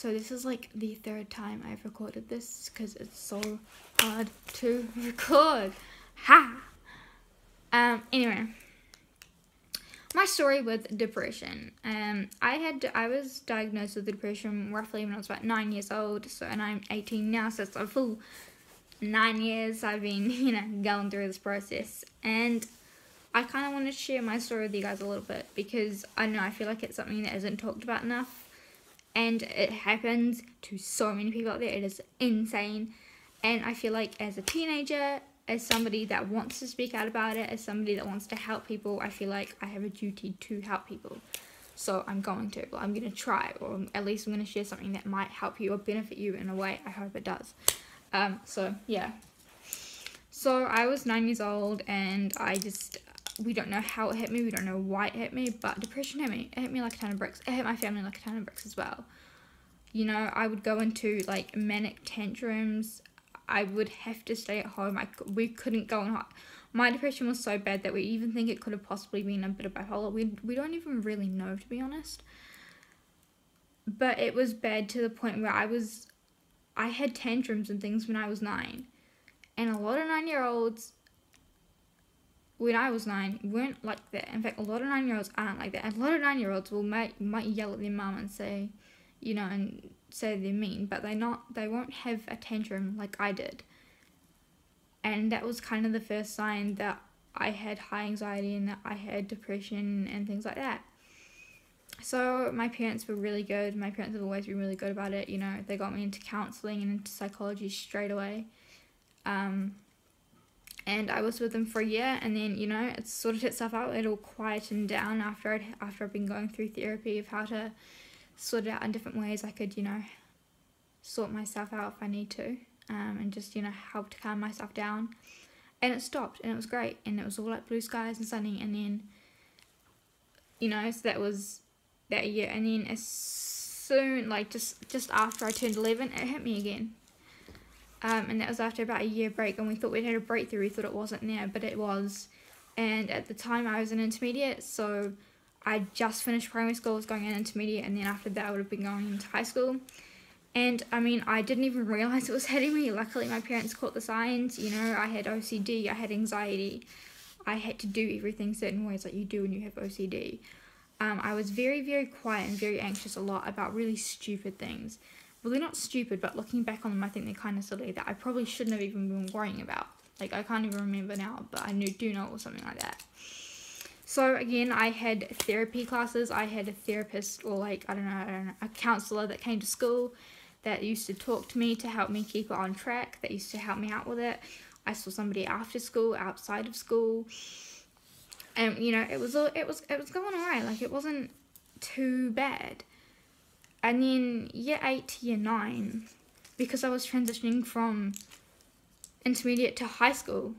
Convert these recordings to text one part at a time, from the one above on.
So this is like the third time I've recorded this because it's so hard to record. Ha! Um, anyway. My story with depression. Um, I had I was diagnosed with depression roughly when I was about nine years old. So and I'm 18 now, so it's a full nine years I've been you know going through this process, and I kind of want to share my story with you guys a little bit because I know I feel like it's something that isn't talked about enough, and it happens to so many people out there. It is insane, and I feel like as a teenager as somebody that wants to speak out about it, as somebody that wants to help people, I feel like I have a duty to help people. So I'm going to. I'm going to try, or at least I'm going to share something that might help you or benefit you in a way. I hope it does. Um, so, yeah. So I was nine years old, and I just, we don't know how it hit me. We don't know why it hit me, but depression hit me. It hit me like a ton of bricks. It hit my family like a ton of bricks as well. You know, I would go into like manic tantrums. I would have to stay at home. I we couldn't go on. My depression was so bad that we even think it could have possibly been a bit of bipolar. We we don't even really know to be honest. But it was bad to the point where I was, I had tantrums and things when I was nine, and a lot of nine year olds. When I was nine, weren't like that. In fact, a lot of nine year olds aren't like that. And a lot of nine year olds will might might yell at their mum and say, you know, and say they're mean, but they not they won't have a tantrum like I did. And that was kind of the first sign that I had high anxiety and that I had depression and things like that. So my parents were really good. My parents have always been really good about it. You know, they got me into counseling and into psychology straight away. Um, and I was with them for a year, and then you know it sorted itself out. It all quietened down after I'd after I've been going through therapy of how to sort it out in different ways. I could, you know, sort myself out if I need to, um, and just, you know, help to calm myself down. And it stopped, and it was great, and it was all like blue skies and sunny. And then, you know, so that was that year. And then as soon, like just just after I turned eleven, it hit me again. Um, and that was after about a year break, and we thought we'd had a breakthrough. We thought it wasn't there, but it was. And at the time, I was an intermediate, so I just finished primary school, was going in intermediate, and then after that I would have been going into high school. And I mean, I didn't even realize it was hitting me. Luckily, my parents caught the signs. You know, I had OCD, I had anxiety, I had to do everything certain ways like you do when you have OCD. Um, I was very, very quiet and very anxious a lot about really stupid things. Well, they're not stupid, but looking back on them, I think they're kind of silly that I probably shouldn't have even been worrying about. Like, I can't even remember now, but I knew, do know or something like that. So again, I had therapy classes. I had a therapist or like, I don't know, I don't know, a counselor that came to school that used to talk to me to help me keep it on track, that used to help me out with it. I saw somebody after school, outside of school. And you know, it was all it was it was going alright, like it wasn't too bad. And then year eight to year nine, because I was transitioning from intermediate to high school,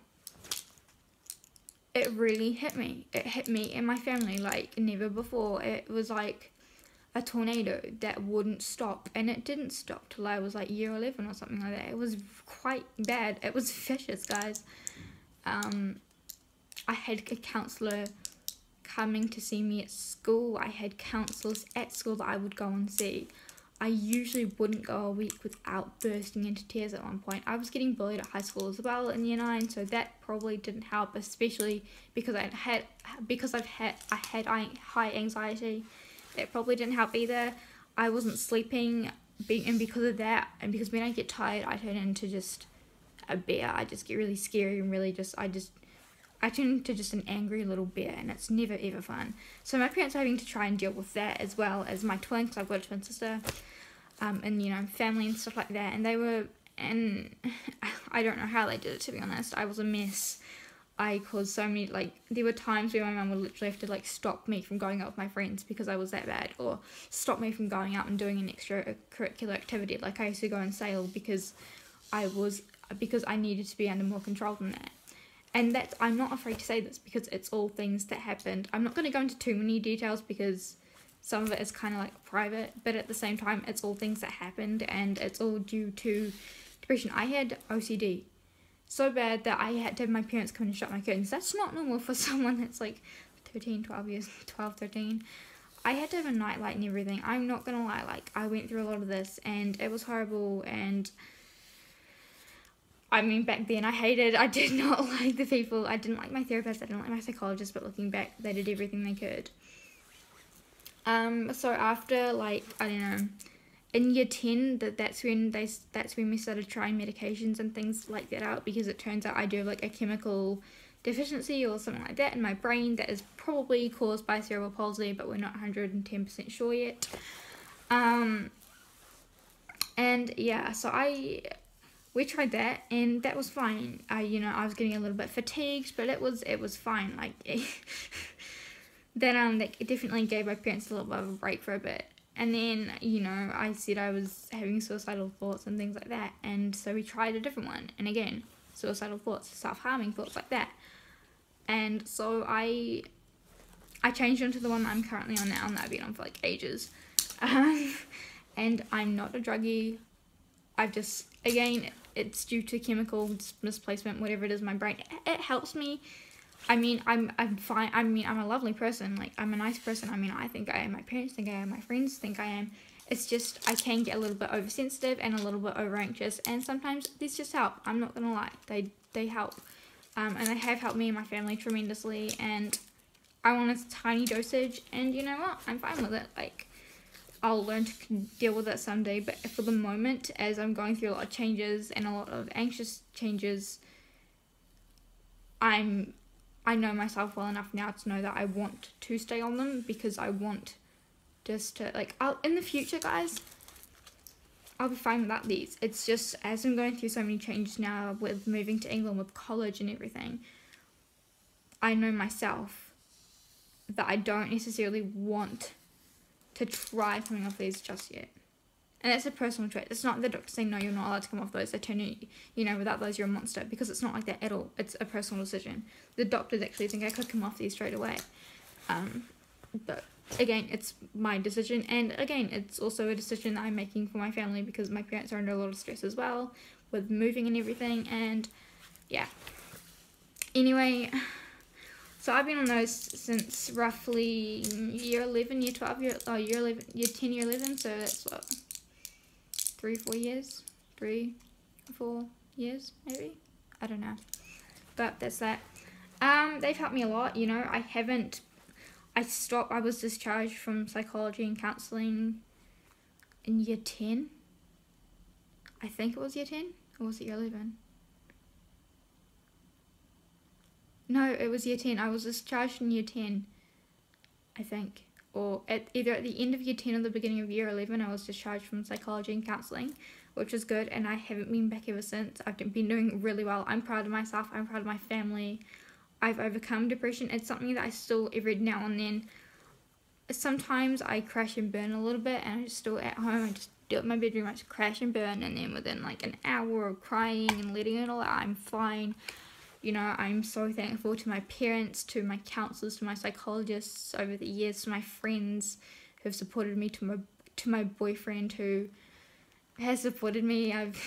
it really hit me. It hit me and my family like never before. It was like a tornado that wouldn't stop and it didn't stop till I was like year 11 or something like that. It was quite bad. It was vicious, guys. Um, I had a counselor coming to see me at school. I had counselors at school that I would go and see. I usually wouldn't go a week without bursting into tears at one point. I was getting bullied at high school as well in year nine, so that probably didn't help, especially because I had because I've had I had high anxiety. It probably didn't help either. I wasn't sleeping, and because of that, and because when I get tired, I turn into just a bear. I just get really scary and really just I just I turn into just an angry little bear, and it's never ever fun. So my parents are having to try and deal with that as well as my twin, because I've got a twin sister um, and you know family and stuff like that. And they were and I don't know how they did it to be honest. I was a mess. I caused so many like there were times where my mum would literally have to like stop me from going out with my friends because I was that bad or stop me from going out and doing an extra extracurricular activity. Like I used to go and sail because I was because I needed to be under more control than that and that's I'm not afraid to say this because it's all things that happened I'm not going to go into too many details because some of it is kind of like private, but at the same time, it's all things that happened and it's all due to depression. I had OCD so bad that I had to have my parents come and shut my curtains. That's not normal for someone that's like 13, 12 years, 12, 13. I had to have a nightlight and everything. I'm not gonna lie, like I went through a lot of this and it was horrible and I mean back then I hated I did not like the people. I didn't like my therapist, I didn't like my psychologist, but looking back they did everything they could. Um so after like I don't know in year 10 that that's when they that's when we started trying medications and things like that out because it turns out I do have like a chemical deficiency or something like that in my brain that is probably caused by cerebral palsy, but we're not 110% sure yet. Um, and yeah, so I we tried that and that was fine. I you know I was getting a little bit fatigued, but it was it was fine. Like then um that definitely gave my parents a little bit of a break for a bit. And then, you know, I said I was having suicidal thoughts and things like that. And so we tried a different one. And again, suicidal thoughts, self harming thoughts like that and so I I changed into the one I'm currently on now and that I've been on for like ages. Um, and I'm not a druggie. I've just again it's due to chemical misplacement, whatever it is, my brain. It helps me. I mean, I'm I'm fine. I mean, I'm a lovely person. Like I'm a nice person. I mean, I think I am. My parents think I am. My friends think I am. It's just I can get a little bit oversensitive and a little bit over anxious, and sometimes these just help. I'm not gonna lie. They they help um, and they have helped me and my family tremendously and I want a tiny dosage and you know what I'm fine with it like I'll learn to deal with it someday but for the moment as I'm going through a lot of changes and a lot of anxious changes I'm I know myself well enough now to know that I want to stay on them because I want just to like I'll in the future guys I'll be fine without these. It's just as I'm going through so many changes now with moving to England with college and everything, I know myself that I don't necessarily want to try coming off these just yet. And it's a personal trait. It's not the doctor saying no, you're not allowed to come off those. They tell you, you know, without those you're a monster because it's not like that at all. It's a personal decision. The doctors actually think I could come off these straight away. Um, but again, it's my decision, and again, it's also a decision I'm making for my family because my parents are under a lot of stress as well with moving and everything, and yeah. Anyway, so I've been on those since roughly year 11, year 12, year, oh, year 11, year 10, year 11, so that's what, three, four years? Three, four years, maybe? I don't know. But that's that. Um, they've helped me a lot, you know, I haven't I stopped, I was discharged from psychology and counselling in year 10. I think it was year 10, or was it year 11? No, it was year 10. I was discharged in year 10, I think. Or at either at the end of year 10 or the beginning of year 11, I was discharged from psychology and counselling, which was good, and I haven't been back ever since. I've been doing really well. I'm proud of myself, I'm proud of my family. I've overcome depression. It's something that I still every now and then. Sometimes I crash and burn a little bit, and I just still at home. I just do it in my bedroom. I just crash and burn, and then within like an hour of crying and letting it all out, I'm fine. You know, I'm so thankful to my parents, to my counselors, to my psychologists over the years, to my friends who have supported me, to my to my boyfriend who has supported me. I've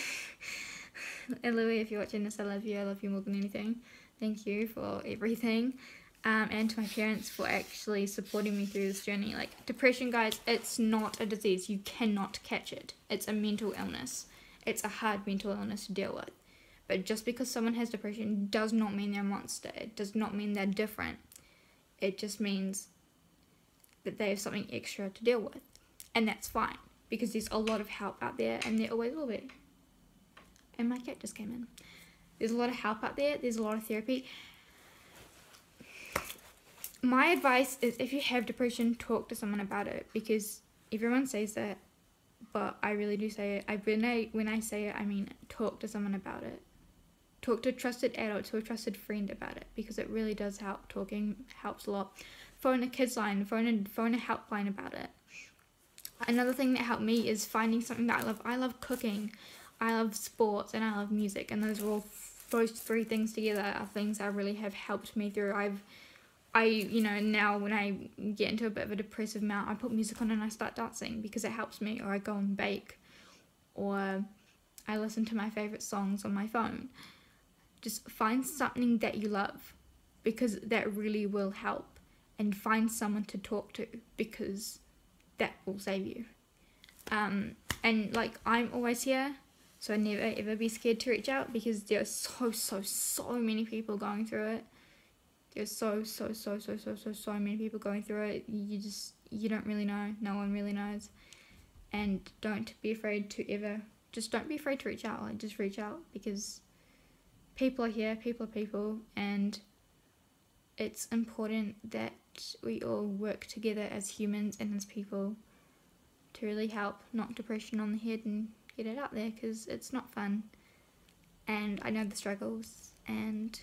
Louis, if you're watching this, I love you. I love you more than anything. Thank you for everything. Um, and to my parents for actually supporting me through this journey. Like, depression, guys, it's not a disease. You cannot catch it. It's a mental illness. It's a hard mental illness to deal with. But just because someone has depression does not mean they're a monster. It does not mean they're different. It just means that they have something extra to deal with. And that's fine because there's a lot of help out there and there always will be. And my cat just came in. There's a lot of help out there. There's a lot of therapy. My advice is if you have depression, talk to someone about it because everyone says that, but I really do say it. I when I when I say it, I mean talk to someone about it. Talk to a trusted adult, to a trusted friend about it because it really does help. Talking helps a lot. Phone a kids line, phone a phone a helpline about it. Another thing that helped me is finding something that I love. I love cooking. I love sports and I love music, and those are all those three things together are things that really have helped me through. I've I, you know, now when I get into a bit of a depressive mount, I put music on and I start dancing because it helps me, or I go and bake, or I listen to my favourite songs on my phone. Just find something that you love because that really will help. and find someone to talk to because that will save you. Um, and like I'm always here, so never ever be scared to reach out because there's so so so many people going through it. There's so so so so so so so many people going through it. You just you don't really know. No one really knows. And don't be afraid to ever just don't be afraid to reach out. Like just reach out because people are here, people are people, and it's important that we all work together as humans and as people to really help knock depression on the head and get it out there because it's not fun. And I know the struggles, and